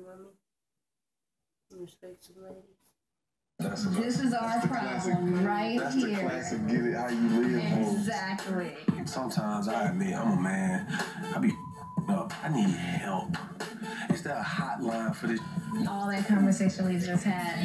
mommy. Respect some ladies. This is our the problem classic, right that's here. That's the classic get it how you live Exactly. Exactly. Sometimes I admit I'm a man. I be up. I need help. Is there a hotline for this? All that conversation we just had.